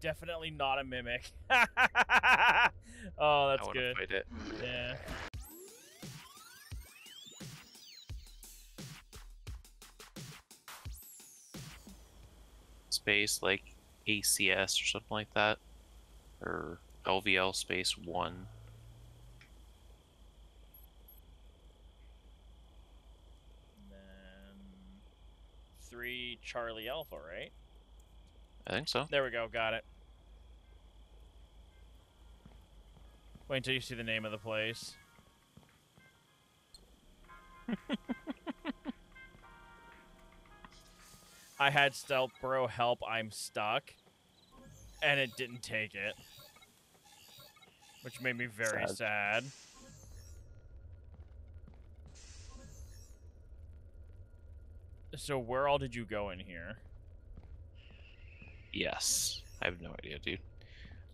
Definitely not a mimic. oh, that's good. Yeah. Space like ACS or something like that, or LVL space one. And then three Charlie Alpha, right? I think so. There we go. Got it. Wait until you see the name of the place. I had stealth bro help. I'm stuck, and it didn't take it, which made me very Sad. sad. So where all did you go in here? Yes. I have no idea, dude.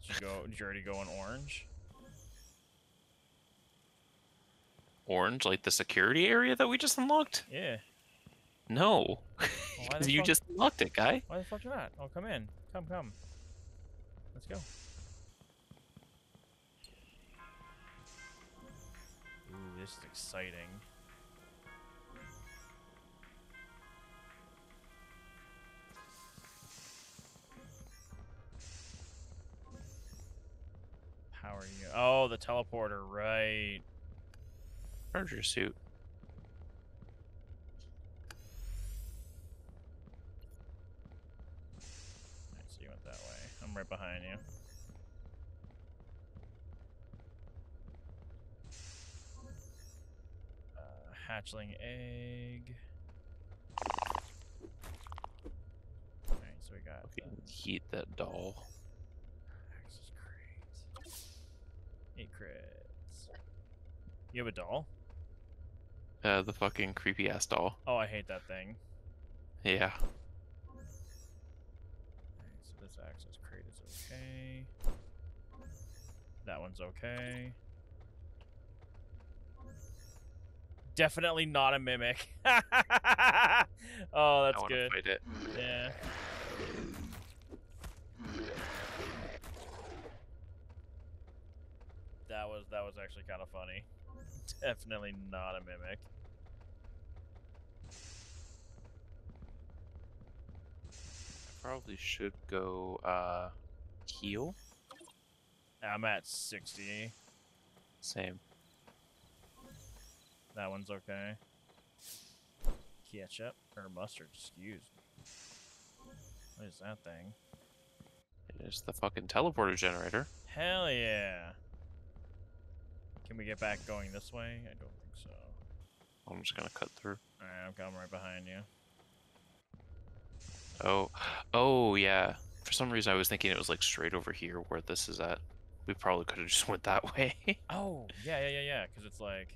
Did you go? Did you already go in orange? Orange, like the security area that we just unlocked? Yeah. No. Well, you fuck- just unlocked it, guy. Why the fuck not? Oh, come in. Come, come. Let's go. Ooh, this is exciting. Power you. Oh, the teleporter, right. Charger suit. Alright, so you went that way. I'm right behind you. Uh, hatchling egg. Alright, so we got the Fucking heat that doll. access crate. Eight crits. You have a doll? Uh, the fucking creepy ass doll. Oh, I hate that thing. Yeah. Alright, so this access crate is okay. That one's okay. Definitely not a mimic. oh, I that's want to good. fight it. Yeah. Was that was actually kind of funny. Definitely not a mimic. Probably should go uh heal. I'm at 60. Same. That one's okay. Ketchup or mustard, excuse me. What is that thing? It is the fucking teleporter generator. Hell yeah. Can we get back going this way? I don't think so. I'm just gonna cut through. Alright, I'm coming right behind you. Oh, oh yeah. For some reason, I was thinking it was like straight over here where this is at. We probably could have just went that way, Oh, yeah, yeah, yeah, yeah, because it's like,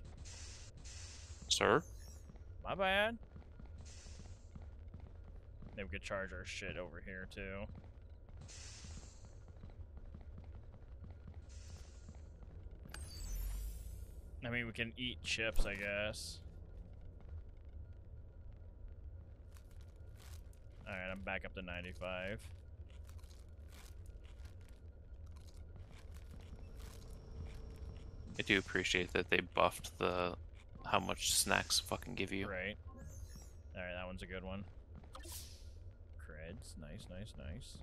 sir. my bad. Maybe we could charge our shit over here, too. I mean, we can eat chips, I guess. Alright, I'm back up to 95. I do appreciate that they buffed the how much snacks fucking give you. Right. Alright, that one's a good one. Creds. Nice, nice, nice.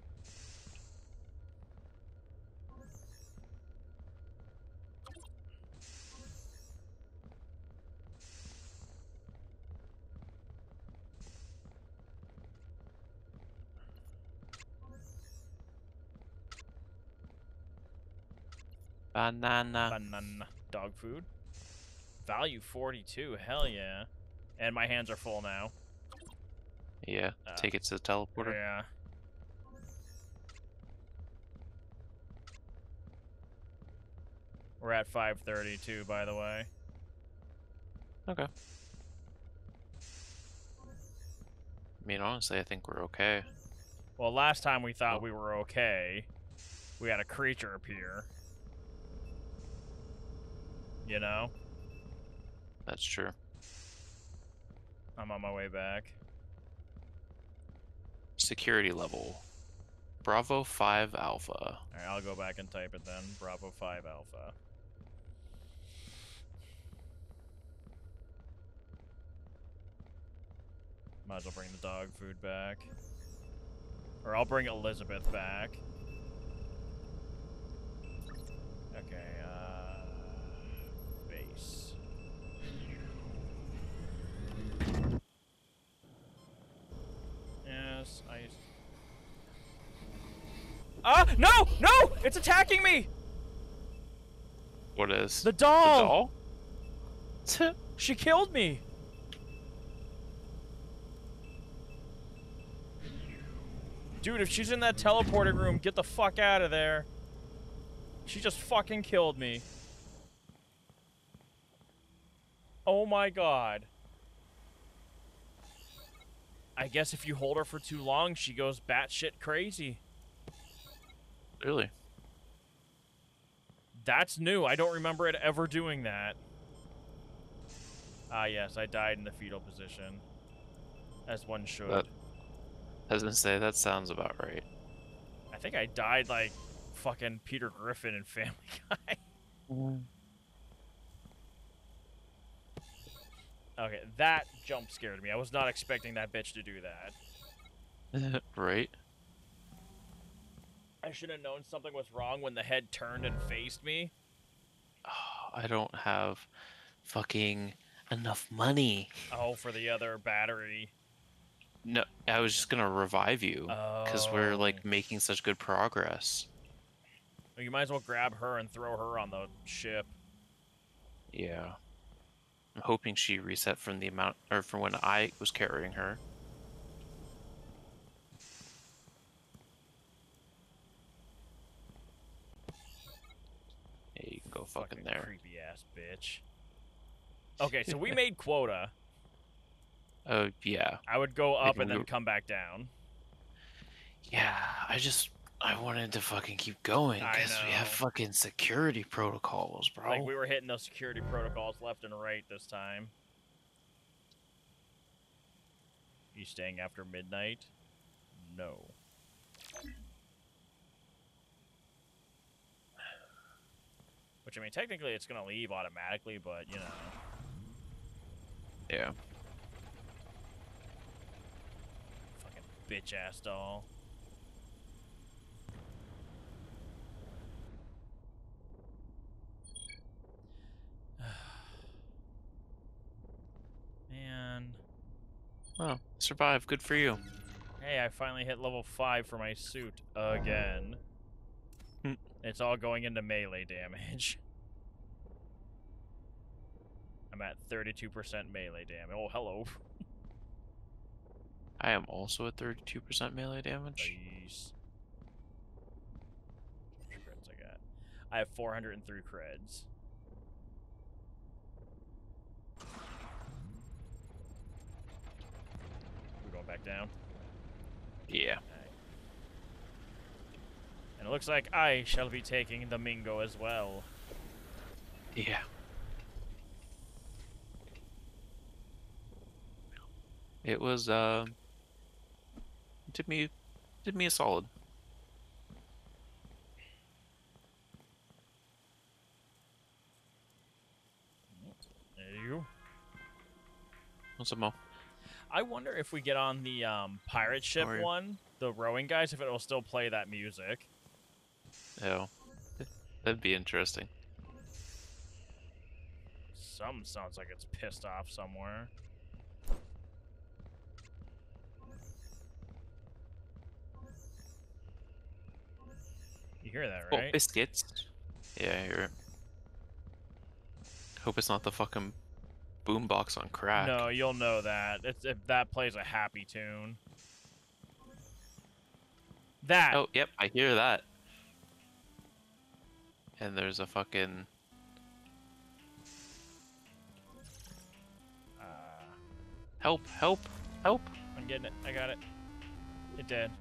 Banana. Banana. Dog food. Value 42. Hell yeah. And my hands are full now. yeah. Uh, Take it to the teleporter. Yeah. We're at 532, by the way. Okay. I mean, honestly, I think we're okay. Well, last time we thought Oh. we were okay. We had a creature appear. You know? That's true. I'm on my way back. Security level Bravo 5 Alpha. Alright, I'll go back and type it then. Bravo 5 Alpha. Might as well bring the dog food back. Or I'll bring Elizabeth back. Okay, uh... I... Ah! No! No! It's attacking me! What is? The The doll! doll? She killed me! Dude, if she's in that teleporting room, get the fuck out of there. She just fucking killed me. Oh my god. I guess if you hold her for too long, she goes batshit crazy. really? That's new. I don't remember it ever doing that. Ah, yes, I died in the fetal position. As one should. That- I was gonna say, that sounds about right. I think I died like fucking Peter Griffin in Family Guy. Okay, that jump scared me. I was not expecting that bitch to do that. right? I should have known something was wrong when the head turned and faced me. Oh, I don't have fucking enough money. Oh, for the other battery. No, I was just gonna revive you because we're Oh. like making such good progress. You might as well grab her and throw her on the ship. Yeah. I'm hoping she reset from the amount or from when I was carrying her. Yeah, you can go fucking there. Creepy ass bitch. Okay, so we made quota. Oh yeah, I would go up and then come back down. yeah. I just I wanted to fucking keep going because we have fucking security protocols, bro. Like we were hitting those security protocols left and right this time. You staying after midnight? No. Which I mean, technically it's gonna leave automatically, but you know, yeah. fucking bitch ass doll. Man. Well, survive. Good for you. Hey, I finally hit level 5 for my suit again. Hmm. it's all going into melee damage. I'm at 32% melee damage. Oh, hello. I am also at 32% melee damage. Nice. How much creds I got? I have 403 creds. Going back down? Yeah. And it looks like I shall be taking the Mingo as well. Yeah. It was uh did me did me a solid. There you go. What's up, Mo? I wonder if we get on the um, pirate ship are you? one, the rowing guys, if it will still play that music. Oh. That'd be interesting. Some sounds like it's pissed off somewhere. You hear that, right? Oh, biscuits. Yeah, I hear it. Hope it's not the fucking boombox on crack. no, you'll know that. It's, if that plays a happy tune. That. Oh, yep, I hear that. And there's a fucking Uh, help, help, help. I'm getting it. I got it. It did.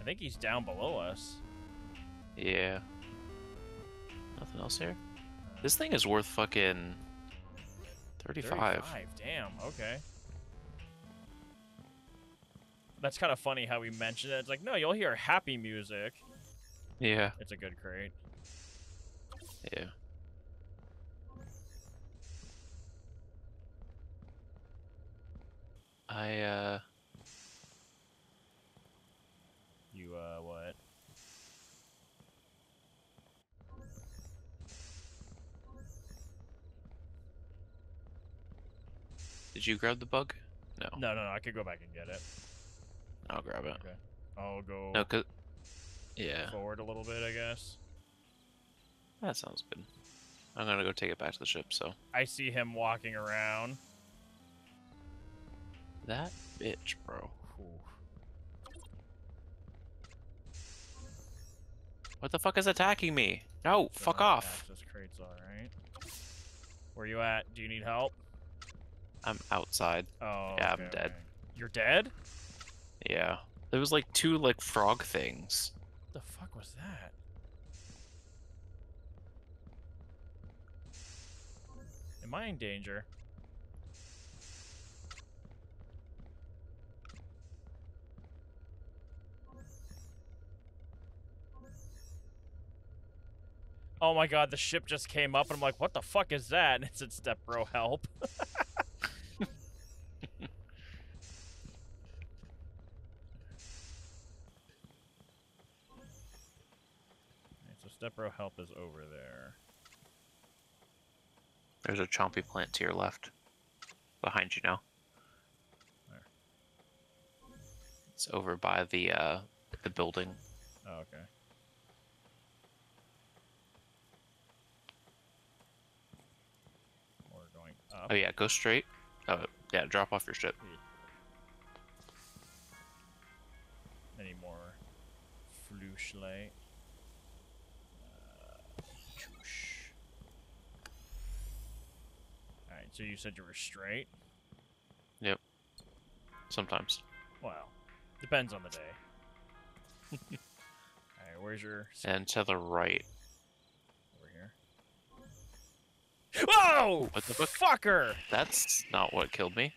I think he's down below us. Yeah. Nothing else here? This thing is worth fucking 35. Damn. Okay. That's kind of funny how we mentioned it. It's like, no, you'll hear happy music. Yeah. It's a good crate. Yeah. I uh did you grab the bug? No. No, no, no. I could go back and get it. I'll grab it. Okay. I'll go No, cause yeah, forward a little bit, I guess. that sounds good. I'm gonna go take it back to the ship. So I see him walking around. that bitch, bro. Ooh. What the fuck is attacking me? Oh, no, fuck off. Access crates, all right. Where you at? Do you need help? I'm outside. Oh, Yeah, I'm dead. okay. You're dead? Yeah. There was like two like frog things. What the fuck was that? Am I in danger? Oh my god, the ship just came up and I'm like, what the fuck is that? And it said, Step Bro, help. Alright, Step Bro help is over there. There's a chompy plant to your left. Behind you now. Where? It's over by the uh the building. Oh, okay. We're going up. Oh yeah, go straight. Oh yeah, drop off your ship. Any more flashlight? Uh, choosh. Alright, so you said you were straight? Yep. Sometimes. Well, depends on the day. Alright, where's your And to the right. over here? Whoa! What the fuck? Fucker! That's not what killed me.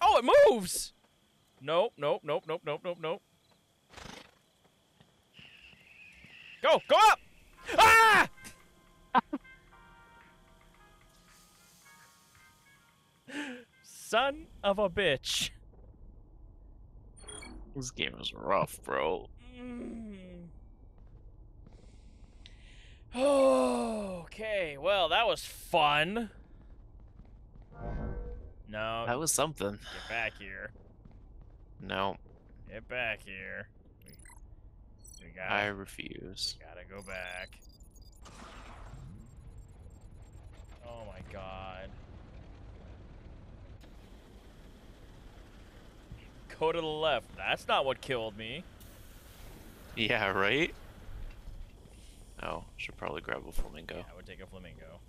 Oh, it moves! Nope, nope, nope, nope, nope, nope, nope. Go, go up! Ah! Son of a bitch. This game is rough, bro. Mm. Okay, well, that was fun. No, That was something. get back here. No, Get back here. We, we gotta, I refuse. gotta go back. Oh my god. Go to the left. That's not what killed me. Yeah, right? Oh, should probably grab a flamingo. Yeah, I would take a flamingo.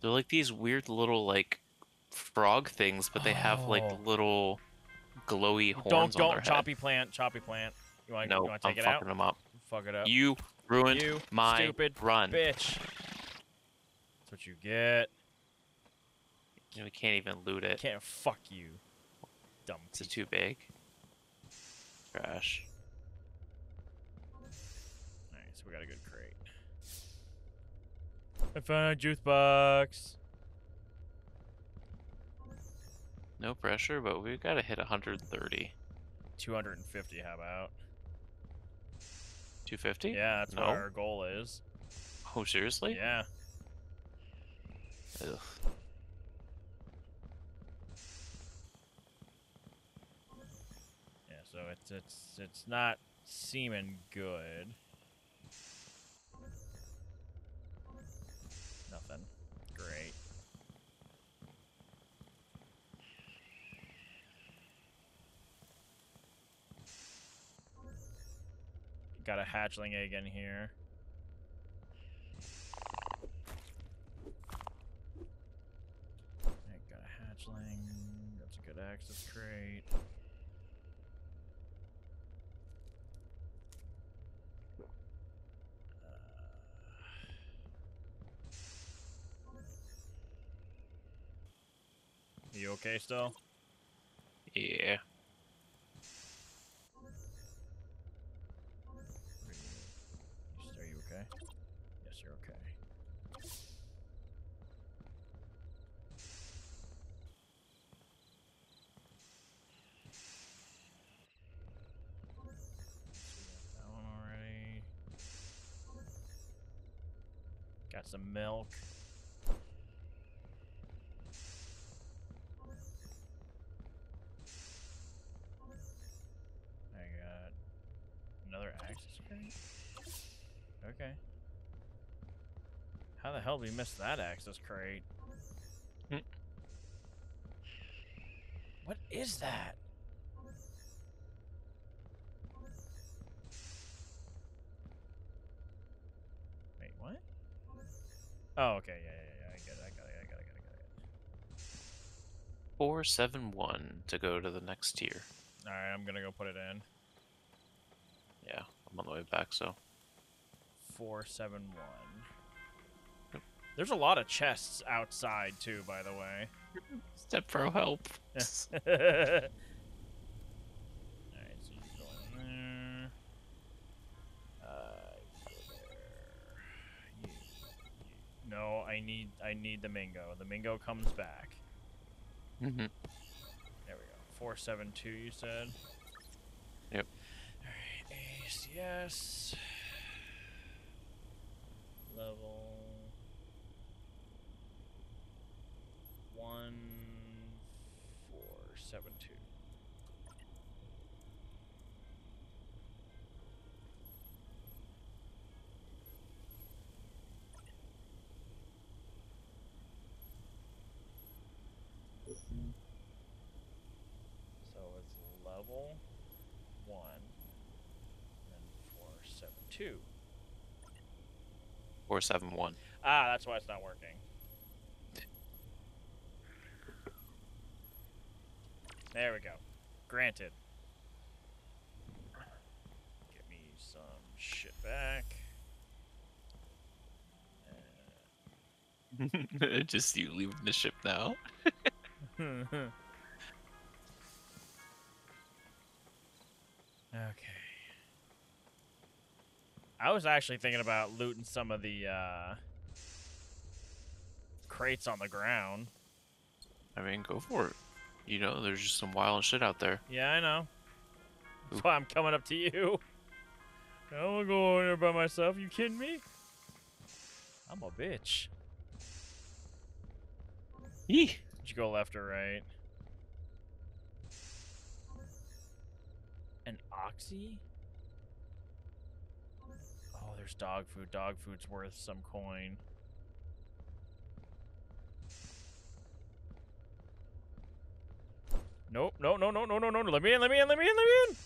They're like these weird little like frog things, but they have like Oh. little glowy horns Don't, on don't, their head. choppy plant, choppy plant. You wanna, No, you want to I'm take it out? fucking them up. Fuck it up. You ruined You my stupid run. Bitch. That's what you get. We can't even loot it. Can't fuck you. Dumb Is it too big? Trash. Alright, so we got a good crate. I found a juice box. No pressure, but we gotta hit 130. 250, how about? 250? Yeah, that's No. what our goal is. Oh, seriously? Yeah. Ugh. Yeah, so it's it's it's not seeming good. Nothing. Great. Got a hatchling egg in here. Got a hatchling. That's a good access crate. okay still? Yeah. Are you okay? Yes, you're okay. That one already. Got some milk. Okay. How the hell did we miss that access crate? What is that? Wait, what? Oh, okay, yeah, yeah, yeah. I get it, I got it, I got it, I got it, I got it. Four seven one to go to the next tier. Alright, I'm gonna go put it in. Yeah, I'm on the way back. So 471. Yep. There's a lot of chests outside, too, by the way. step bro help. Alright, so you go in there. Uh, you go you- No, I need I need the Mingo. The Mingo comes back. Mm-hmm. There we go. 472, you said? Yep. Alright, ACS. Level. 1472. So it's level 1 and 472. Four seven one. Ah, that's why it's not working. There we go. Granted. Get me some shit back. Just you leaving the ship now. Uh, okay. I was actually thinking about looting some of the uh, crates on the ground. I mean, go for it. You know, there's just some wild shit out there. Yeah, I know. That's why I'm coming up to you. I don't want to go in there by myself. You kidding me? I'm a bitch. Yee. Did you go left or right? An oxy? There's dog food. Dog food's worth some coin. Nope, no, no, no, no, no, no. Let me in, let me in, let me in, let me in.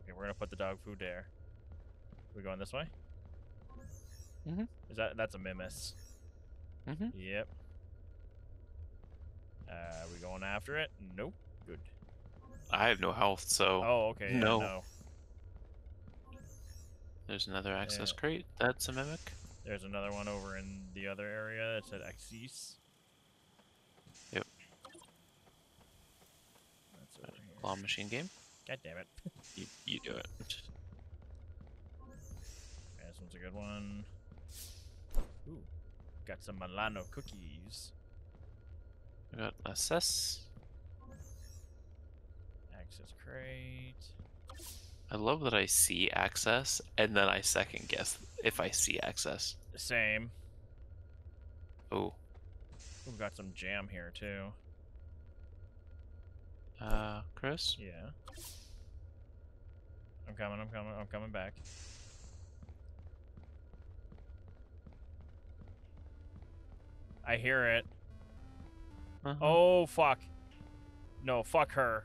Okay, we're gonna put the dog food there. We going this way? Mhm. Is that that's a mimus? Mhm. Yep. Uh, we going after it? Nope. Good. I have no health, so Oh, okay. Yeah, no. no. there's another access Yeah. crate. That's a mimic. There's another one over in the other area that said Xyz. Yep. That's over here. Claw machine game. God damn it. You, you do it. Okay, this one's a good one. Ooh. Got some Milano cookies. I got assess. Access crate. I love that I see access and then I second guess if I see access. Same. Oh, We've got some jam here too. uh, Chris. Yeah. I'm coming, I'm coming, I'm coming back. I hear it. Uh-huh. Oh, fuck. No, fuck her.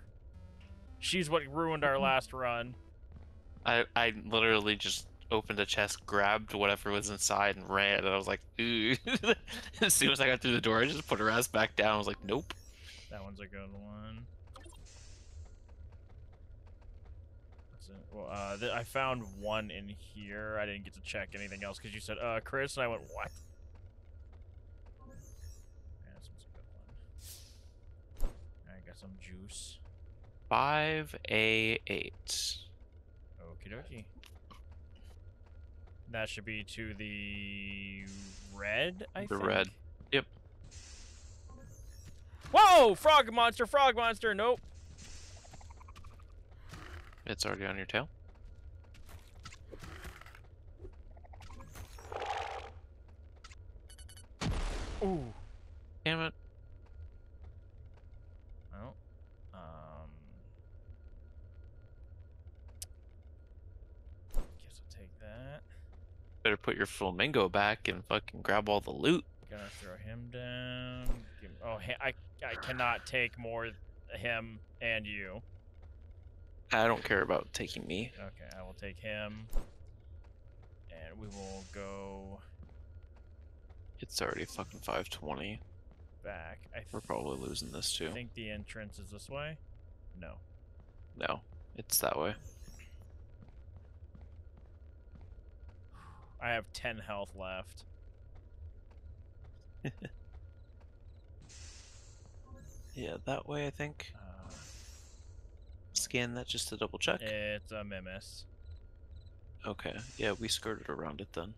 She's what ruined our last run. I I literally just opened a chest, grabbed whatever was inside, and ran. And I was like, ooh. as soon as I got through the door, I just put her ass back down. I was like, nope. That one's a good one. Well, uh, th- I found one in here. I didn't get to check anything else because you said, uh, Chris, and I went, what? Yeah, this one's a good one. I got some juice. Five A eight. Okie dokie. That should be to the red, I The think. The red. Yep. Whoa! Frog monster, frog monster, nope. It's already on your tail. Ooh. Damn it. Well, um. Guess I'll take that. Better put your flamingo back and fucking grab all the loot. Gonna throw him down. Oh, I I cannot take more him and you. I don't care about taking me. Okay, I will take him. And we will go It's already fucking 520. back. I We're probably losing this too. I think the entrance is this way. No. No, it's that way. I have 10 health left. Yeah, that way I think. Uh, Scan that just to double check. it's a Mimus. Okay, yeah, we skirted around it then.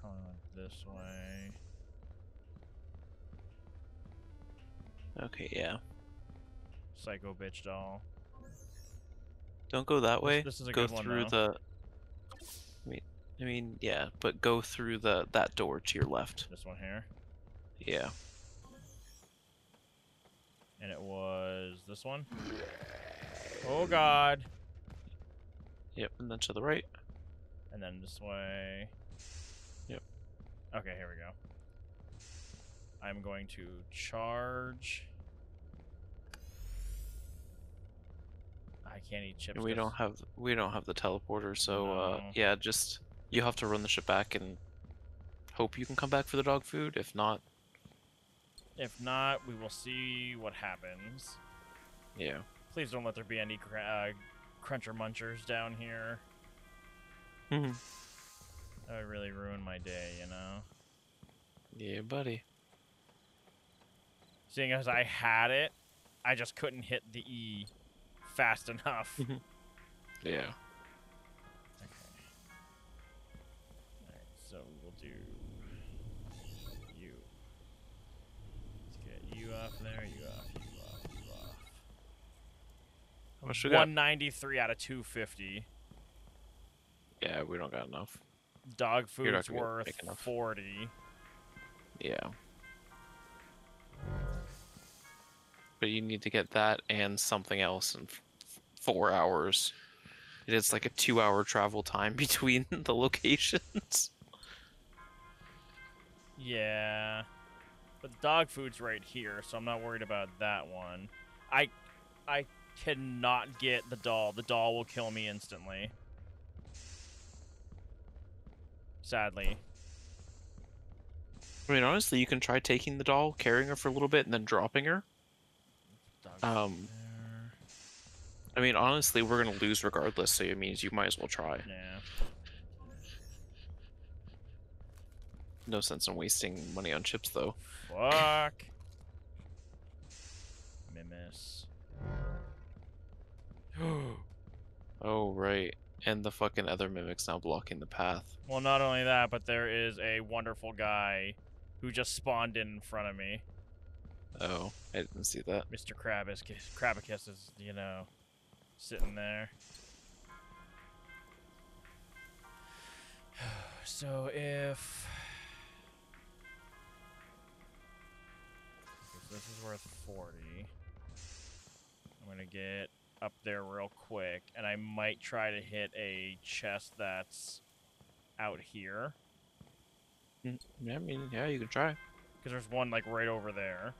Probably went this way. Okay, yeah. Psycho bitch doll. Don't go that This- way. this is a go good one, through the. I mean, yeah, but go through the that door to your left. This one here. Yeah. And it was this one. Oh god. Yep, and then to the right. And then this way. Yep. Okay, here we go. I'm going to charge. I can't eat chips. And we don't have we don't have the teleporter, so uh, yeah, just you have to run the ship back and hope you can come back for the dog food. If not, If not, we will see what happens. yeah. Please don't let there be any cr- uh, cruncher munchers down here. Mhm. That would really ruin my day, you know? Yeah, buddy. Seeing as I had it, I just couldn't hit the E fast enough. Yeah. You off there, you off, you off, you off. How much we got? 193 out of 250. Yeah, we don't got enough. Dog You're food's worth 40. Yeah. But you need to get that and something else in f- four hours. It is like a two-hour travel time between the locations. Yeah. But the dog food's right here, so I'm not worried about that one. I I cannot get the doll. The doll will kill me instantly. Sadly. I mean, honestly, you can try taking the doll, carrying her for a little bit, and then dropping her. Um. I mean, honestly, we're gonna lose regardless, so it means you might as well try. Yeah. No sense in wasting money on chips, though. Fuck. Mimus. oh right, and the fucking other mimics now blocking the path. Well, not only that, but there is a wonderful guy who just spawned in in front of me. Oh, I didn't see that. Mr. Krabus, Krabicus is, you know, sitting there. So if this is worth 40, I'm gonna get up there real quick, and I might try to hit a chest that's out here Mm, Yeah, I mean, yeah, you can try. because there's one like right over there.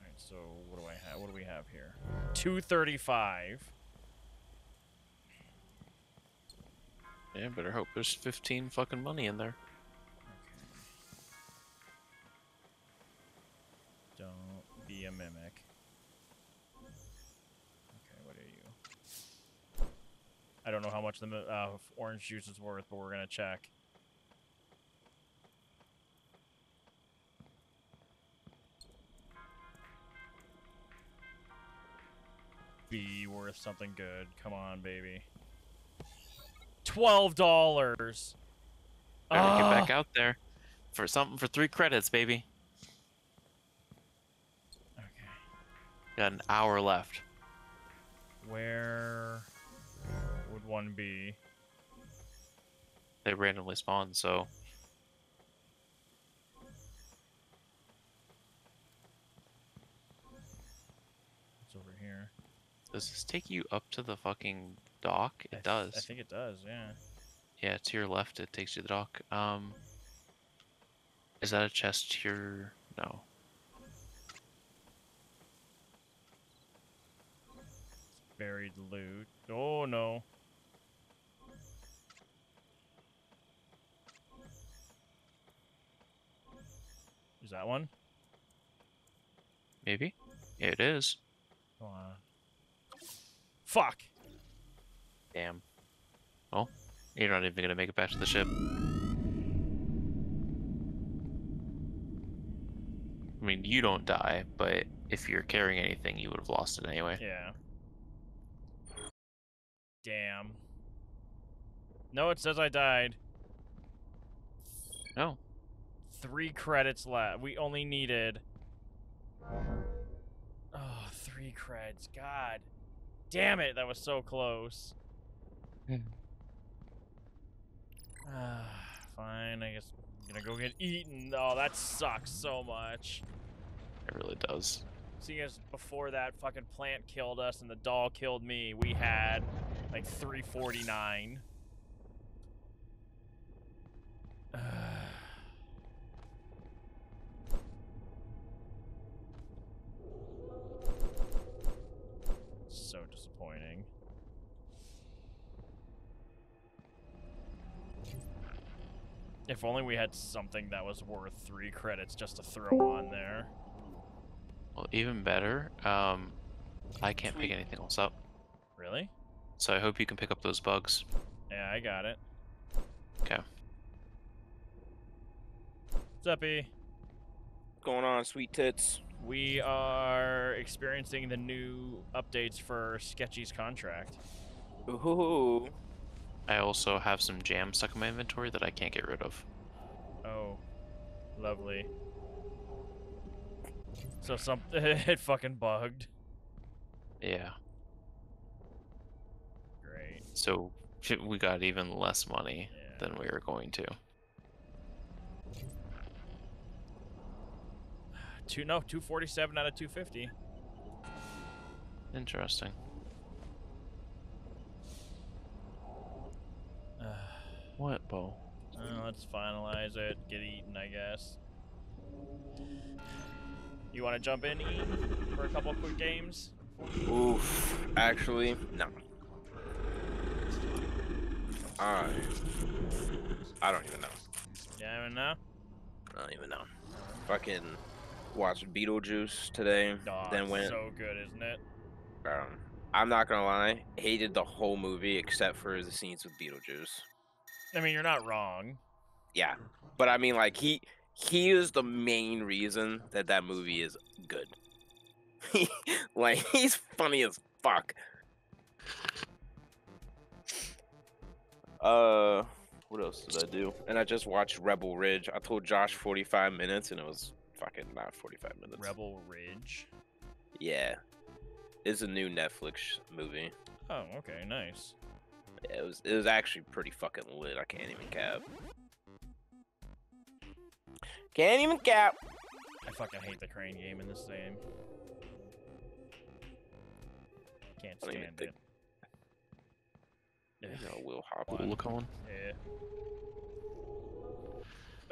Alright, so what do I have? What do we have here? 235. Yeah, better hope there's 15 fucking money in there. Mimic. Okay, what are you? I don't know how much the uh, orange juice is worth, but we're gonna check. be worth something good. Come on, baby. Twelve dollars. Better get back out there for something for three credits, baby. Got an hour left. Where would one be? They randomly spawn, so It's over here. does this take you up to the fucking dock? I It th- does. I think it does. Yeah. Yeah, to your left, it takes you to the dock. Um, is that a chest here? No. Buried loot. Oh no. Is that one? Maybe. Yeah, it is. Come on. Fuck. Damn. Well, you're not even gonna make it back to the ship. I mean, you don't die, but if you're carrying anything, you would have lost it anyway. Yeah. Damn. No, it says I died. No. Three credits left. We only needed. Oh, three creds. God. Damn it, that was so close. Ah, fine, I guess I'm gonna go get eaten. Oh, that sucks so much. It really does. Seeing as before that fucking plant killed us and the doll killed me, we had like 349. so disappointing. If only we had something that was worth three credits just to throw on there. Well, even better. Um, I can't pick anything else up, Really? so I hope you can pick up those bugs. Yeah, I got it. Okay. Zeppy, going on, sweet tits? we are experiencing the new updates for Sketchy's contract. Ooh. I also have some jam stuck in my inventory that I can't get rid of. Oh, lovely. So some it fucking bugged. Yeah. Great. So we got even less money Yeah. than we were going to. Two no, two forty seven out of two fifty. Interesting. What, Bo? Uh, let's finalize it. Get eaten, I guess. You want to jump in, Ian, for a couple quick games? Oof. Actually, no. I. I don't even know. I don't even know. I don't even know. Fucking watched Beetlejuice today. Oh, then went. so good, isn't it? Um, I'm not gonna lie. Hated the whole movie except for the scenes with Beetlejuice. I mean, you're not wrong. Yeah, but I mean, like he he is the main reason that that movie is good. like he's funny as fuck. Uh, what else did I do? And I just watched Rebel Ridge. I told Josh 45 minutes, and it was fucking not 45 minutes. Rebel Ridge. Yeah, it's a new Netflix movie. Oh, okay, nice. Yeah, it was it was actually pretty fucking lit. I can't even cap. Can't even cap. I fucking hate the crane game in this game. Can't I don't stand it. You Ugh, know, Will Hop. Cool look on. yeah.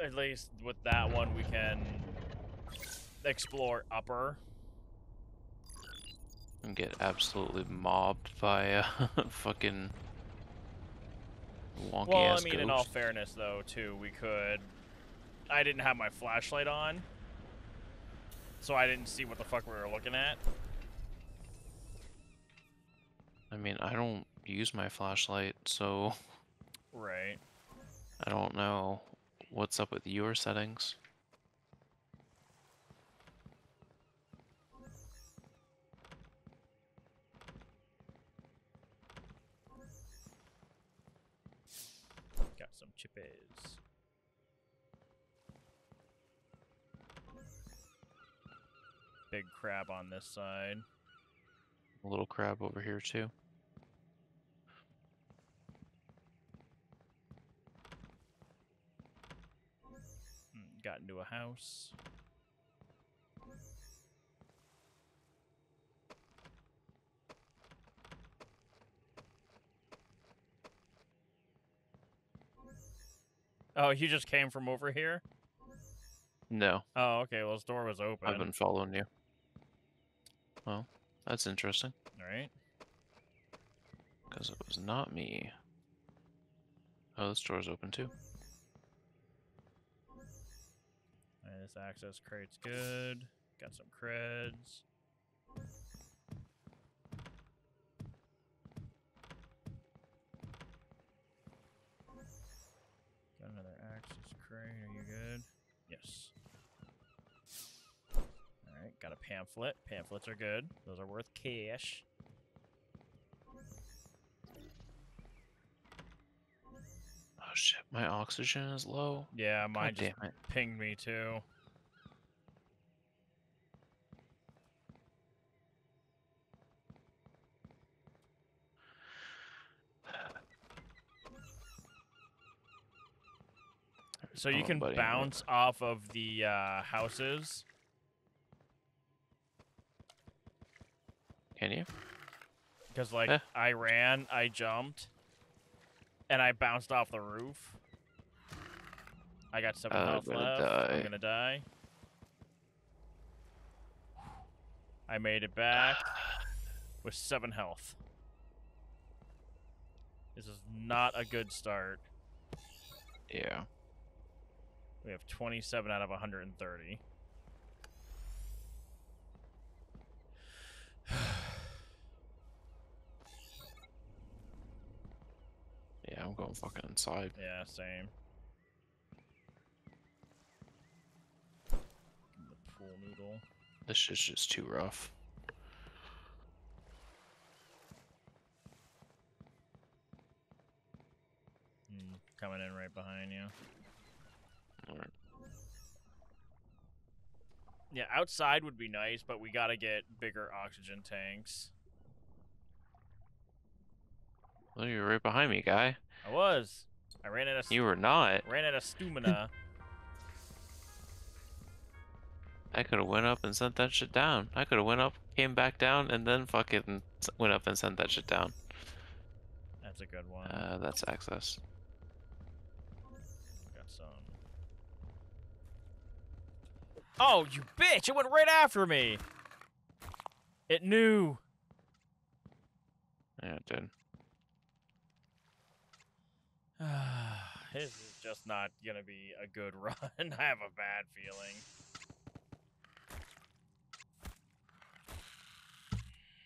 At least with that one, we can explore upper. And get absolutely mobbed by uh, a fucking wonky Well, I ass mean, in all fairness, though, too, we could. I didn't have my flashlight on, so I didn't see what the fuck we were looking at. I mean, I don't use my flashlight, so Right. I don't know what's up with your settings. Big crab on this side. A little crab over here too. Mm, Got into a house. Oh, you just came from over here? No, Oh, okay. Well, his door was open. I've been following you. Well, that's interesting. All right. Because it was not me. Oh, this door's open too. Alright, this access crate's good. Got some creds. Got a pamphlet. Pamphlets are good. Those are worth cash. Oh shit, my oxygen is low. Yeah, mine God just pinged me too. So you Oh, can buddy, bounce off of the uh, houses. Can you? Because, like, Eh. I ran, I jumped, and I bounced off the roof. I got seven I'm health left. I'm gonna die. I made it back with seven health. This is not a good start. Yeah. We have 27 out of 130. Yeah, I'm going fucking inside. Yeah, same. The pool noodle. This shit's just too rough. Mm, coming in right behind you. Alright. Yeah, outside would be nice, but we gotta get bigger oxygen tanks. Well, you're right behind me, guy. I was. I ran out of. You were not. ran out of stamina. I could have went up and sent that shit down. I could have went up, came back down, and then fucking went up and sent that shit down. That's a good one. Uh, that's access. Oh, you bitch! It went right after me. It knew. Yeah, it did. this is just not gonna be a good run. I have a bad feeling.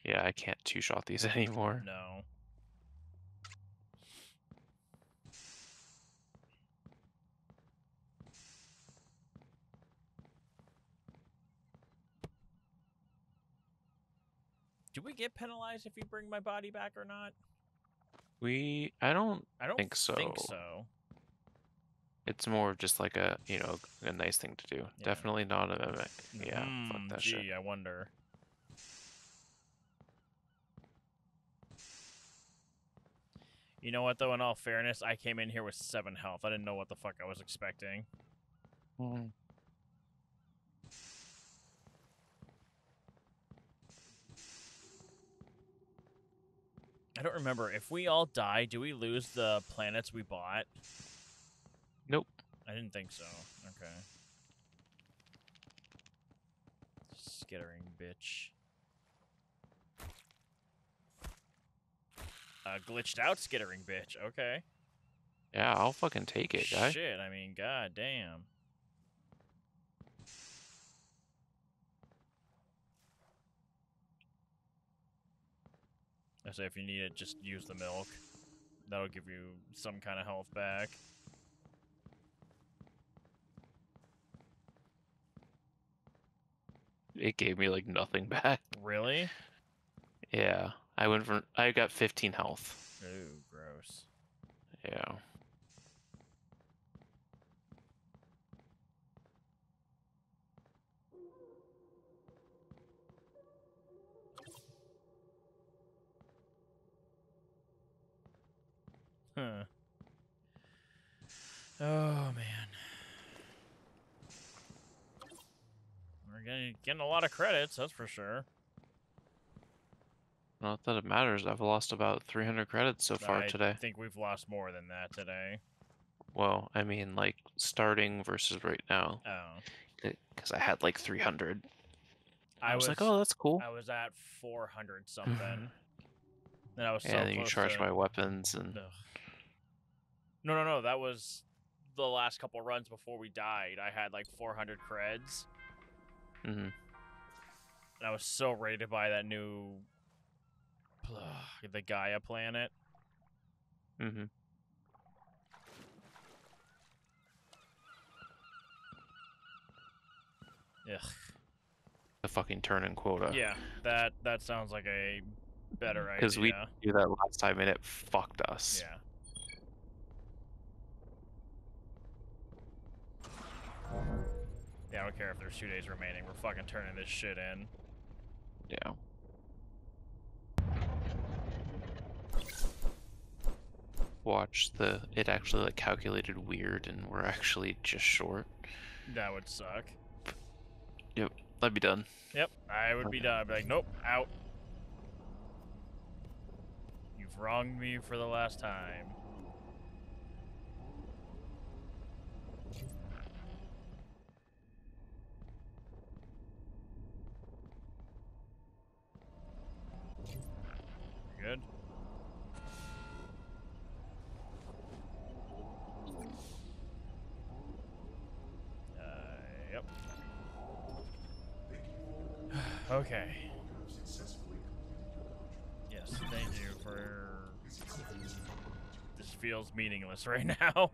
Yeah, I can't two shot these anymore. No. Do we get penalized if you bring my body back or not? We, I don't. I don't Think so. think so. so. It's more just like a, you know, a nice thing to do. Yeah. Definitely not a mimic. Yeah, fuck Mm, that gee, shit. I wonder. You know what though? In all fairness, I came in here with seven health. I didn't know what the fuck I was expecting. Mm. I don't remember. If we all die, do we lose the planets we bought? Nope. I didn't think so. Okay. Skittering bitch. Uh, glitched out skittering bitch. Okay. Yeah, I'll fucking take it, guy. Shit, I mean, god damn. I say if you need it, just use the milk. That'll give you some kind of health back. It gave me like nothing back. Really? Yeah, I went from I got 15 health. Ooh, gross. Yeah. Oh man. We're getting getting a lot of credits, that's for sure. Not that it matters. I've lost about 300 credits so far I today. I think we've lost more than that today. Well, I mean, like starting versus right now, Oh. because I had like 300. I, I was, like, oh, that's cool. I was at 400 something. and I was so and then you charge to... my weapons and Ugh. No, no, no. That was the last couple runs before we died. I had like 400 creds, Mhm. and I was so ready to buy that new, the Gaia planet. Mhm. Ugh. the fucking turn in quota. Yeah, that that sounds like a better idea. Because we did that last time and it fucked us. Yeah. Yeah, I don't care if there's two days remaining. We're fucking turning this shit in. Yeah. Watch the it actually like calculated weird and we're actually just short. That would suck. Yep, I'd be done. Yep, I would be done. I'd be like, nope, out. You've wronged me for the last time. Meaningless right now.